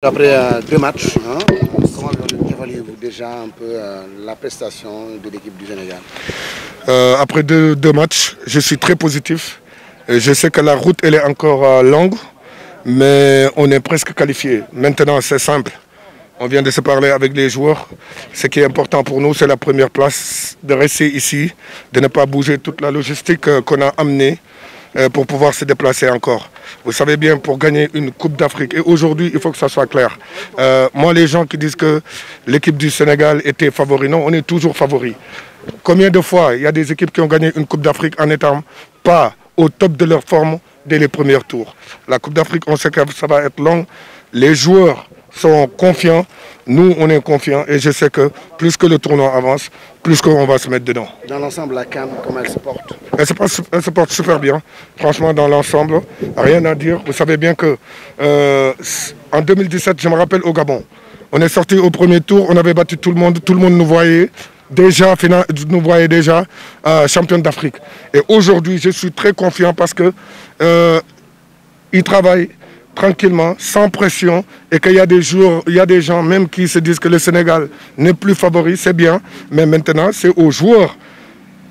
Après euh, deux matchs, hein, comment évaluez-vous déjà un peu euh, la prestation de l'équipe du Sénégal? Euh, après deux, matchs, je suis très positif. Je sais que la route elle est encore longue, mais on est presque qualifié. Maintenant, c'est simple. On vient de se parler avec les joueurs. Ce qui est important pour nous, c'est la première place, de rester ici, de ne pas bouger toute la logistique qu'on a amenée pour pouvoir se déplacer encore. Vous savez bien, pour gagner une Coupe d'Afrique, et aujourd'hui, il faut que ça soit clair. Euh, moi, les gens qui disent que l'équipe du Sénégal était favori, non, on est toujours favori. Combien de fois il y a des équipes qui ont gagné une Coupe d'Afrique en n'étant pas au top de leur forme dès les premiers tours? La Coupe d'Afrique, on sait que ça va être long. Les joueurs sont confiants, nous on est confiants et je sais que plus que le tournoi avance, plus qu'on va se mettre dedans. Dans l'ensemble, la CAN, comment elle se porte? Elle se, porte, elle se porte super bien, franchement dans l'ensemble, rien à dire. Vous savez bien que euh, en 2017, je me rappelle au Gabon, on est sorti au premier tour, on avait battu tout le monde, tout le monde nous voyait déjà, nous voyait déjà euh, champion d'Afrique. Et aujourd'hui, je suis très confiant parce que euh, ils travaillent tranquillement, sans pression, et qu'il y a des jours, il y a des gens même qui se disent que le Sénégal n'est plus favori, c'est bien, mais maintenant c'est aux joueurs,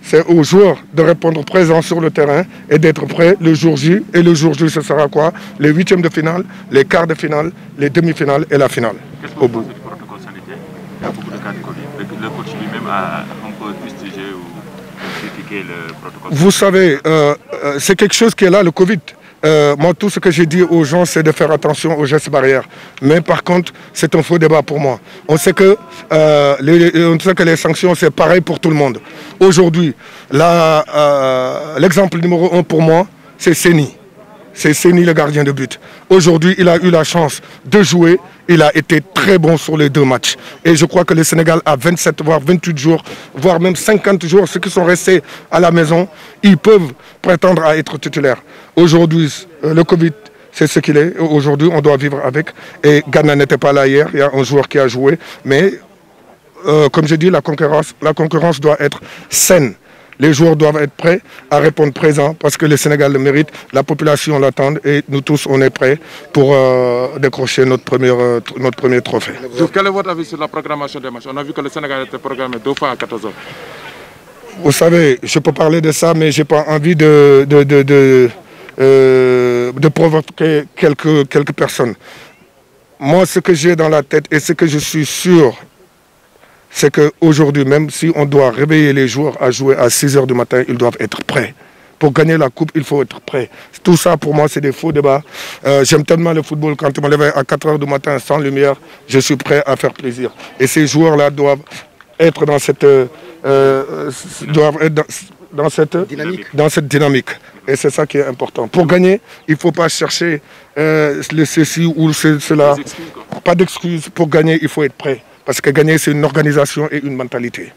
c'est aux joueurs de répondre présent sur le terrain et d'être prêts le jour J. Et le jour J, ce sera quoi? Les huitièmes de finale, les quarts de finale, les demi-finales et la finale. Qu'est-ce que vous pensez du protocole sanitaire? Il y a beaucoup de cas de Covid. Le, le coach lui-même a un peu fustigé ou critiqué le protocole Vous savez, euh, euh, c'est quelque chose qui est là, le Covid. Euh, moi, tout ce que j'ai dit aux gens, c'est de faire attention aux gestes barrières. Mais par contre, c'est un faux débat pour moi. On sait que, euh, que les sanctions, c'est pareil pour tout le monde. Aujourd'hui, l'exemple numéro un pour moi, c'est Seni. C'est Seni, le gardien de but. Aujourd'hui, il a eu la chance de jouer. Il a été très bon sur les deux matchs. Et je crois que le Sénégal a 27, voire 28 jours, voire même 50 jours, ceux qui sont restés à la maison, ils peuvent prétendre à être titulaires. Aujourd'hui, le Covid, c'est ce qu'il est. Aujourd'hui, on doit vivre avec. Et Ghana n'était pas là hier. Il y a un joueur qui a joué. Mais, euh, comme je dis, la concurrence doit être saine. Les joueurs doivent être prêts à répondre présent parce que le Sénégal le mérite, la population l'attend et nous tous, on est prêts pour euh, décrocher notre premier, euh, notre premier trophée. Quel est votre avis sur la programmation des matchs? On a vu que le Sénégal était programmé deux fois à 14 h Vous savez, je peux parler de ça, mais je n'ai pas envie de, de, de, de, euh, de provoquer quelques, quelques personnes. Moi, ce que j'ai dans la tête et ce que je suis sûr, c'est qu'aujourd'hui, même si on doit réveiller les joueurs à jouer à 6 heures du matin, ils doivent être prêts. Pour gagner la coupe, il faut être prêt. Tout ça, pour moi, c'est des faux débats. Euh, J'aime tellement le football. Quand je me lève à 4 heures du matin sans lumière, je suis prêt à faire plaisir. Et ces joueurs-là doivent être dans cette, euh, doivent être dans, dans cette dynamique. Dans cette dynamique. Et c'est ça qui est important. Pour gagner, il ne faut pas chercher euh, le ceci ou ce, cela. Pas d'excuses. Pour gagner, il faut être prêt. Parce que gagner, c'est une organisation et une mentalité.